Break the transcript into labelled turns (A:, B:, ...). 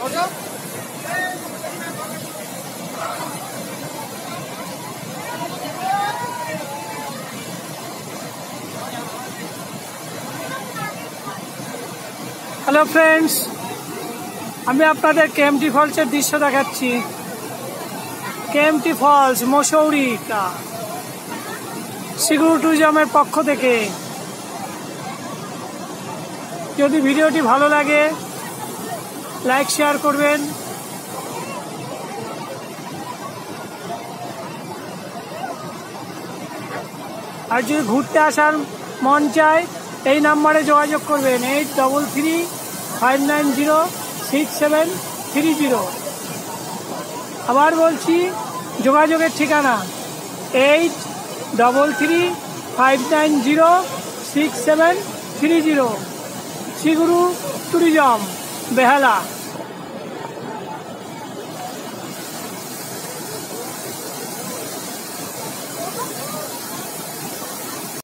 A: Hello friends, আমি আপনাদের KMT ফলসের দৃশ্য দেখাচ্ছি। কেএমটি ফলস মসৌরি সিকিউর ট্যুরিজমের পক্ষ থেকে। যদি ভিডিওটি ভালো লাগে লাইক শেয়ার করবেন। আর যদি ঘুরতে আসার মন চায়, এই নাম্বারে যোগাযোগ করবেন। Eight double three five nine zero six seven three zero আবার বলছি, যোগাযোগের ঠিকানা। Eight double three five nine zero six seven three zero Shriguru tourism, Behala.